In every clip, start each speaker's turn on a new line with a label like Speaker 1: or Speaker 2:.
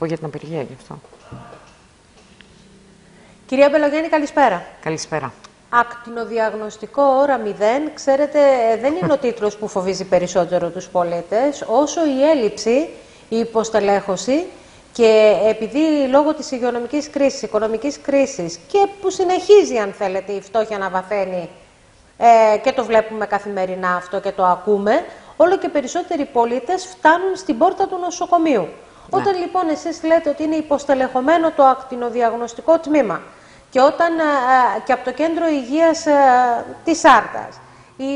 Speaker 1: πω για την απεργία γι' αυτό.
Speaker 2: Κυρία Μπελογέννη, καλησπέρα.
Speaker 1: Καλησπέρα.
Speaker 2: Ακτινοδιαγνωστικό ώρα 0, ξέρετε, δεν είναι ο τίτλος που φοβίζει περισσότερο τους πολίτες, όσο η έλλειψη, η υποστελέχωση και επειδή λόγω της υγειονομικής κρίσης, οικονομικής κρίσης και που συνεχίζει, αν θέλετε, η φτώχεια να βαθαίνει ε, και το βλέπουμε καθημερινά αυτό και το ακούμε, όλο και περισσότεροι πολίτες φτάνουν στην πόρτα του νοσοκομείου. Ναι. Όταν λοιπόν εσείς λέτε ότι είναι υποστελεχωμένο το ακτινοδιαγνωστικό τμήμα και, όταν, ε, ε, και από το κέντρο υγείας ε, της Άρτας, οι,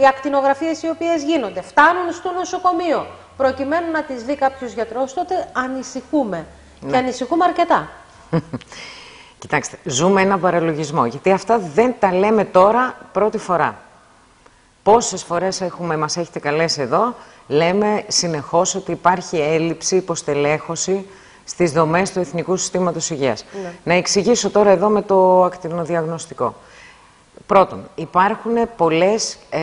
Speaker 2: οι ακτινογραφίες οι οποίες γίνονται φτάνουν στο νοσοκομείο προκειμένου να τις δει κάποιος γιατρός, τότε ανησυχούμε. Και ναι. ανησυχούμε αρκετά.
Speaker 1: Κοιτάξτε, ζούμε ένα παραλογισμό, γιατί αυτά δεν τα λέμε τώρα πρώτη φορά. Πόσες φορές έχουμε, μας έχετε καλέσει εδώ, λέμε συνεχώς ότι υπάρχει έλλειψη, υποστελέχωση στις δομές του Εθνικού Συστήματος Υγείας. Ναι. Να εξηγήσω τώρα εδώ με το ακτινοδιαγνωστικό. Πρώτον, υπάρχουν πολλές, ε,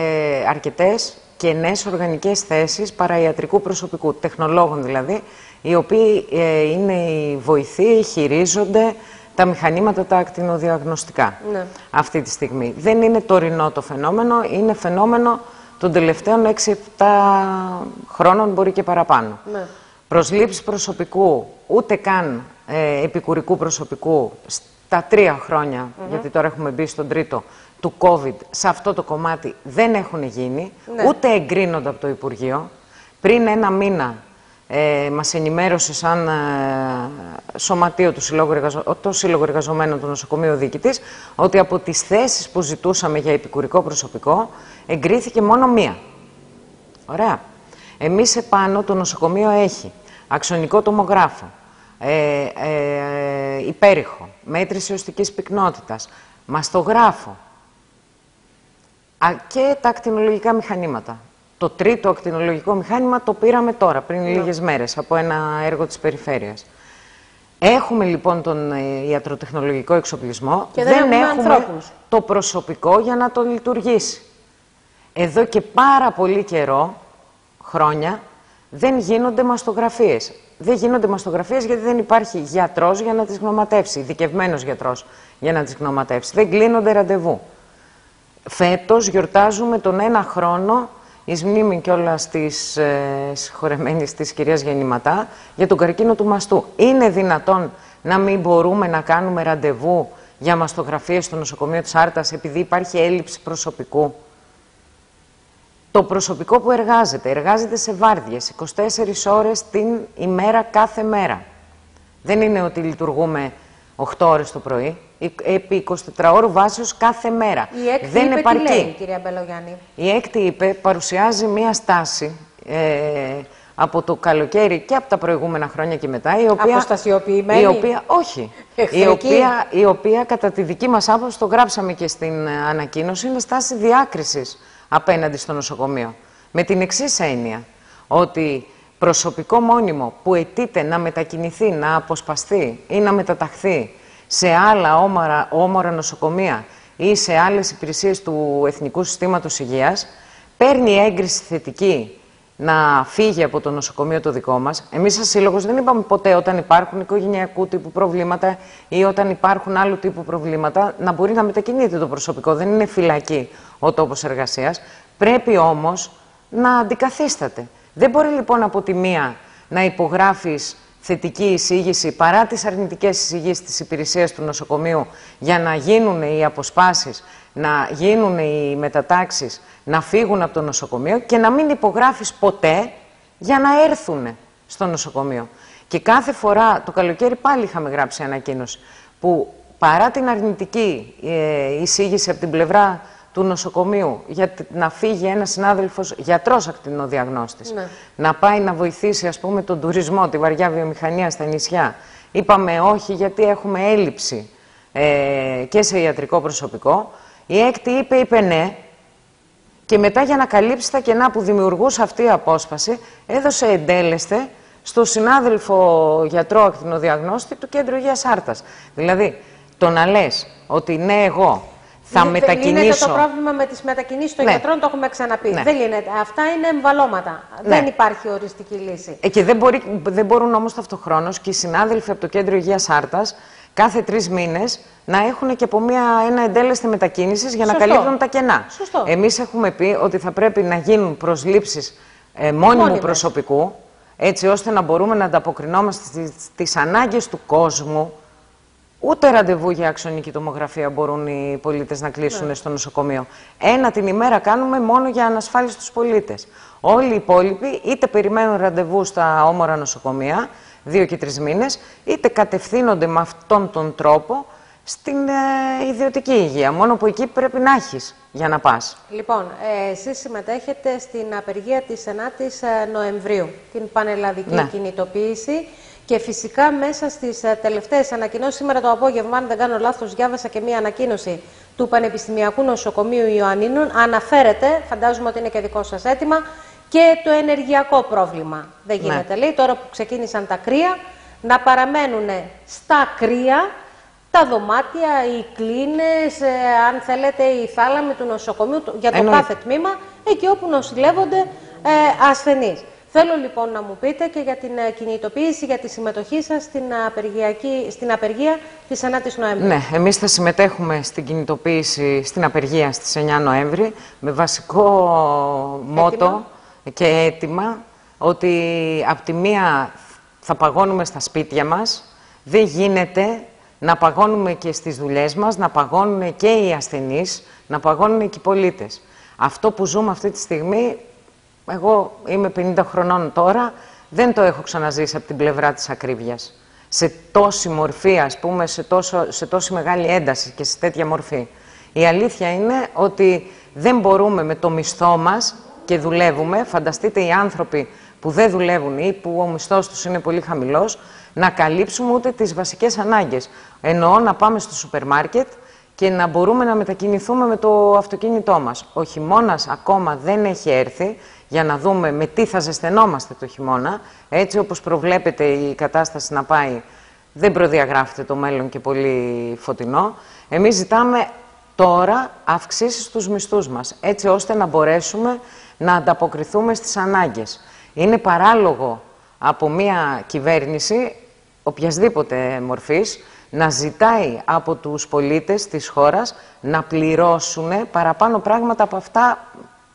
Speaker 1: αρκετές κενές οργανικές θέσεις παραϊατρικού προσωπικού, τεχνολόγων δηλαδή, οι οποίοι ε, είναι οι βοηθοί, χειρίζονται τα μηχανήματα τα ακτινοδιαγνωστικά ναι. αυτή τη στιγμή. Δεν είναι τωρινό το φαινόμενο, είναι φαινόμενο των τελευταίων 6-7 χρόνων, μπορεί και παραπάνω. Ναι. Προσλήψη προσωπικού, ούτε καν ε, επικουρικού προσωπικού, στα τρία χρόνια, γιατί τώρα έχουμε μπει στον τρίτο, του COVID, σε αυτό το κομμάτι δεν έχουν γίνει, ναι. ούτε εγκρίνονται από το Υπουργείο. Πριν ένα μήνα ε, μας ενημέρωσες σαν ε, σωματείο του Συλλόγου, το Σύλλογο Εργαζομένων του Νοσοκομείου Διοικητής ότι από τις θέσεις που ζητούσαμε για επικουρικό προσωπικό εγκρίθηκε μόνο μία. Ωραία. Εμείς επάνω το νοσοκομείο έχει αξονικό τομογράφο, ε, ε, υπέρηχο, μέτρηση οστικής πυκνότητας, μαστογράφο και τα ακτινολογικά μηχανήματα. Το τρίτο ακτινολογικό μηχάνημα το πήραμε τώρα, πριν ναι. λίγες μέρες, από ένα έργο της περιφέρειας. Έχουμε λοιπόν τον ε, ιατροτεχνολογικό εξοπλισμό,
Speaker 2: και δεν, έχουμε,
Speaker 1: το προσωπικό για να το λειτουργήσει. Εδώ και πάρα πολύ καιρό, χρόνια, δεν γίνονται μαστογραφίες. Δεν γίνονται μαστογραφίες γιατί δεν υπάρχει γιατρός για να τις γνωματεύσει, ειδικευμένος γιατρός για να τις γνωματεύσει. Δεν κλείνονται ραντεβού. Φέτος γιορτάζουμε τον ένα χρόνο εις μνήμη κιόλας της ε, συγχωρεμένης της κυρίας Γεννηματά για τον καρκίνο του μαστού. Είναι δυνατόν να μην μπορούμε να κάνουμε ραντεβού για μαστογραφίες στο νοσοκομείο της Άρτας επειδή υπάρχει έλλειψη προσωπικού; Το προσωπικό που εργάζεται, εργάζεται σε βάρδιες, 24 ώρες την ημέρα κάθε μέρα. Δεν είναι ότι λειτουργούμε 8 ώρες το πρωί, επί 24 ώρου βάσεως κάθε μέρα.
Speaker 2: Η έκτη Δεν είπε επαρκεί. τι λέει, κυρία Μπελογιάννη;
Speaker 1: Η έκτη είπε, παρουσιάζει μία στάση ε, από το καλοκαίρι και από τα προηγούμενα χρόνια και μετά, η οποία...
Speaker 2: Αποστασιοποιημένη.
Speaker 1: Η οποία, όχι. Η οποία, η οποία, κατά τη δική μας άποψη, το γράψαμε και στην ανακοίνωση, είναι στάση διάκρισης απέναντι στο νοσοκομείο. Με την εξής έννοια, ότι προσωπικό μόνιμο που αιτείται να μετακινηθεί, να αποσπαστεί ή να μεταταχθεί σε άλλα όμορα, όμορα νοσοκομεία ή σε άλλες υπηρεσίες του Εθνικού Συστήματος Υγείας, παίρνει έγκριση θετική να φύγει από το νοσοκομείο το δικό μας. Εμείς σαν σύλλογος δεν είπαμε ποτέ όταν υπάρχουν οικογενειακού τύπου προβλήματα ή όταν υπάρχουν άλλου τύπου προβλήματα να μπορεί να μετακινείται το προσωπικό. Δεν είναι φυλακή ο τόπος εργασίας. Πρέπει όμως να αντικαθίσταται. Δεν μπορεί λοιπόν από τη μία να υπογράφεις θετική εισήγηση παρά τις αρνητικές εισηγήσεις της υπηρεσίας του νοσοκομείου για να γίνουν οι αποσπάσεις, να γίνουν οι μετατάξεις, να φύγουν από το νοσοκομείο και να μην υπογράφεις ποτέ για να έρθουν στο νοσοκομείο. Και κάθε φορά, το καλοκαίρι πάλι είχαμε γράψει ανακοίνωση, που παρά την αρνητική ε, εισήγηση από την πλευρά του νοσοκομείου για να φύγει ένας συνάδελφος γιατρός ακτινοδιαγνώστης, ναι. να πάει να βοηθήσει ας πούμε τον τουρισμό, τη βαριά βιομηχανία στα νησιά. Είπαμε όχι γιατί έχουμε έλλειψη ε, και σε ιατρικό προσωπικό. Η έκτη είπε, είπε ναι και μετά για να καλύψει τα κενά που δημιουργούσε αυτή η απόσπαση έδωσε εντέλεστε στο συνάδελφο γιατρό ακτινοδιαγνώστη του Κέντρου Υγείας Άρτας. Δηλαδή, το να λες ότι ναι εγώ θα μετακινήσω. Λύνεται
Speaker 2: το πρόβλημα με τις μετακινήσεις των ναι. γιατρών, το έχουμε ξαναπεί. Ναι. Δεν λύνεται. Αυτά είναι εμβαλώματα. Ναι. Δεν υπάρχει οριστική λύση.
Speaker 1: Ε, και δεν, μπορεί, δεν μπορούν όμως ταυτοχρόνως και οι συνάδελφοι από το Κέντρο Υγείας Άρτας κάθε τρεις μήνες να έχουν και από μια, ένα εντέλεσθε μετακίνησης για να καλύπτουν τα κενά. Εμείς έχουμε πει ότι θα πρέπει να γίνουν προσλήψεις ε, μόνιμου προσωπικού, έτσι ώστε να μπορούμε να ανταποκρινόμαστε στις ανάγκες του κόσμου. Ούτε ραντεβού για αξονική τομογραφία μπορούν οι πολίτες να κλείσουν ναι. στο νοσοκομείο. Ένα την ημέρα κάνουμε μόνο για ανασφάλιση στους πολίτες. Όλοι οι υπόλοιποι είτε περιμένουν ραντεβού στα όμορα νοσοκομεία, δύο και τρεις μήνες, είτε κατευθύνονται με αυτόν τον τρόπο στην ε, ιδιωτική υγεία. Μόνο που εκεί πρέπει να έχεις για να πας.
Speaker 2: Λοιπόν, ε, εσείς συμμετέχετε στην απεργία της 9ης ε, Νοεμβρίου, την πανελλαδική ναι. κινητοποίηση. Και φυσικά μέσα στις ε, τελευταίες ανακοινώσεις, σήμερα το απόγευμα, αν δεν κάνω λάθος, διάβασα και μία ανακοίνωση του Πανεπιστημιακού Νοσοκομείου Ιωαννίνων. Αναφέρεται, φαντάζομαι ότι είναι και δικό σας αίτημα, και το ενεργειακό πρόβλημα. Δεν ναι. γίνεται, λέει, τώρα που ξεκίνησαν τα κρύα, να παραμένουν στα κρύα τα δωμάτια, οι κλίνες, ε, αν θέλετε, οι θάλαμοι του νοσοκομείου για το κάθε τμήμα, εκεί όπου νοσηλεύονται ε, ασθενείς. Θέλω λοιπόν να μου πείτε και για την ε, κινητοποίηση, για τη συμμετοχή σας στην, στην απεργία της 9ης Νοέμβρη.
Speaker 1: Ναι, εμείς θα συμμετέχουμε στην κινητοποίηση, στην απεργία στις 9 Νοέμβρη, με βασικό μότο και έτοιμα ότι από τη μία θα παγώνουμε στα σπίτια μας, δεν γίνεται να παγώνουμε και στις δουλειές μας, να παγώνουν και οι ασθενείς, να παγώνουν και οι πολίτες. Αυτό που ζούμε αυτή τη στιγμή, εγώ είμαι 50 χρονών τώρα, δεν το έχω ξαναζήσει από την πλευρά της ακρίβειας. Σε τόση μορφή, ας πούμε, σε, τόσο, σε τόση μεγάλη ένταση και σε τέτοια μορφή. Η αλήθεια είναι ότι δεν μπορούμε με το μισθό μας και δουλεύουμε, φανταστείτε οι άνθρωποι που δεν δουλεύουν ή που ο μισθός τους είναι πολύ χαμηλός, να καλύψουμε ούτε τις βασικές ανάγκες. Εννοώ να πάμε στο σούπερ μάρκετ και να μπορούμε να μετακινηθούμε με το αυτοκίνητό μας. Ο χειμώνας ακόμα δεν έχει έρθει για να δούμε με τι θα ζεσθενόμαστε το χειμώνα. Έτσι όπως προβλέπεται η κατάσταση να πάει, δεν προδιαγράφεται το μέλλον και πολύ φωτεινό. Εμείς ζητάμε τώρα αυξήσεις στους μισθούς μας, έτσι ώστε να μπορέσουμε να ανταποκριθούμε στις ανάγκες. Είναι παράλογο από μια κυβέρνηση οποιασδήποτε μορφής να ζητάει από τους πολίτες της χώρας να πληρώσουν παραπάνω πράγματα από αυτά,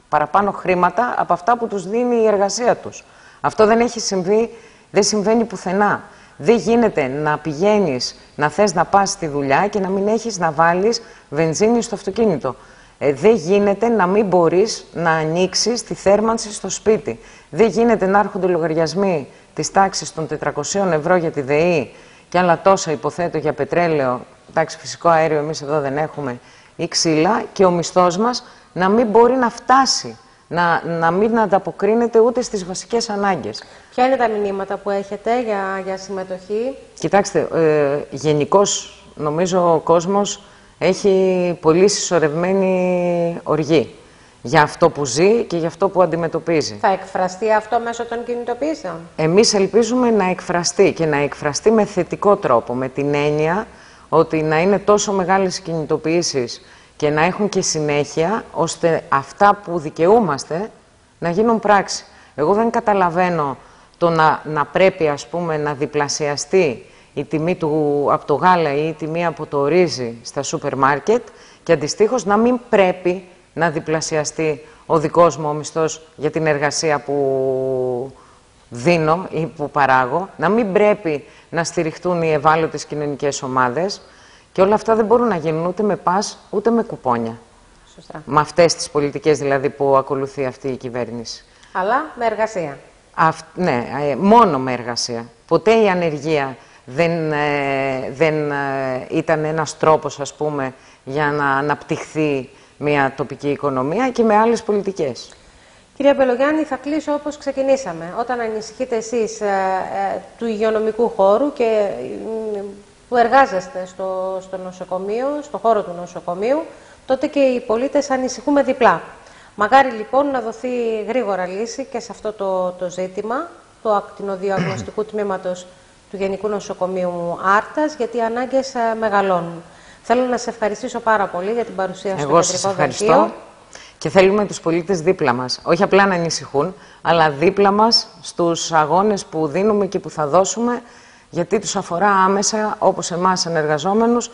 Speaker 1: παραπάνω χρήματα από αυτά που τους δίνει η εργασία τους. Αυτό δεν έχει συμβεί, δεν συμβαίνει πουθενά. Δεν γίνεται να πηγαίνεις, να θες να πας στη δουλειά και να μην έχεις να βάλεις βενζίνη στο αυτοκίνητο. Ε, δεν γίνεται να μην μπορείς να ανοίξεις τη θέρμανση στο σπίτι. Δεν γίνεται να έρχονται λογαριασμοί της τάξης των 400 ευρώ για τη ΔΕΗ και άλλα τόσα υποθέτω για πετρέλαιο, εντάξει φυσικό αέριο εμείς εδώ δεν έχουμε, ή ξύλα και ο μισθός μας να μην μπορεί να φτάσει, να, να μην ανταποκρίνεται ούτε στις βασικές ανάγκες.
Speaker 2: Ποια είναι τα μηνύματα που έχετε για, για συμμετοχή;
Speaker 1: Κοιτάξτε, ε, γενικώς νομίζω ο κόσμος έχει πολύ συσσωρευμένη οργή για αυτό που ζει και για αυτό που αντιμετωπίζει.
Speaker 2: Θα εκφραστεί αυτό μέσω των κινητοποιήσεων.
Speaker 1: Εμείς ελπίζουμε να εκφραστεί και να εκφραστεί με θετικό τρόπο, με την έννοια ότι να είναι τόσο μεγάλες κινητοποιήσεις και να έχουν και συνέχεια, ώστε αυτά που δικαιούμαστε να γίνουν πράξη. Εγώ δεν καταλαβαίνω το να, να πρέπει, ας πούμε, να διπλασιαστεί η τιμή του από το γάλα ή η τιμή από το ρύζι στα σούπερ μάρκετ και αντιστοίχως να μην πρέπει να διπλασιαστεί ο δικός μου ο μισθός για την εργασία που δίνω ή που παράγω, να μην πρέπει να στηριχτούν οι ευάλωτες κοινωνικές ομάδες και όλα αυτά δεν μπορούν να γίνουν ούτε με πας ούτε με κουπόνια. Σωστά. Με αυτές τις πολιτικές δηλαδή που ακολουθεί αυτή η κυβέρνηση.
Speaker 2: Αλλά με εργασία.
Speaker 1: ναι, ε, μόνο με εργασία. Ποτέ η ανεργία δεν, ε, δεν ε, ήταν ένας τρόπος, ας πούμε, για να αναπτυχθεί μια τοπική οικονομία και με άλλες πολιτικές.
Speaker 2: Κυρία Μπελογιάννη, θα κλείσω όπως ξεκινήσαμε. Όταν ανησυχείτε εσείς ε, του υγειονομικού χώρου και που εργάζεστε στο, στο νοσοκομείο, στο χώρο του νοσοκομείου, τότε και οι πολίτες ανησυχούμε διπλά. Μαγάρι λοιπόν να δοθεί γρήγορα λύση και σε αυτό το, το ζήτημα του ακτινοδιαγνωστικού τμήματος του Γενικού Νοσοκομείου Άρτας, γιατί οι ανάγκες ε, μεγαλώνουν. Θέλω να σε ευχαριστήσω πάρα πολύ για την παρουσία
Speaker 1: σου Εγώ
Speaker 2: στο
Speaker 1: ευχαριστώ. Και θέλουμε τους πολίτες δίπλα μας. Όχι απλά να ανησυχούν, αλλά δίπλα μας στους αγώνες που δίνουμε και που θα δώσουμε, γιατί τους αφορά άμεσα, όπως εμάς ανεργαζόμενους,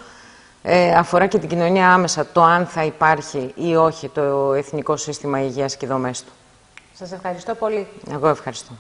Speaker 1: ε, αφορά και την κοινωνία άμεσα το αν θα υπάρχει ή όχι το Εθνικό Σύστημα Υγείας και δομές του.
Speaker 2: Σας ευχαριστώ πολύ.
Speaker 1: Εγώ ευχαριστώ.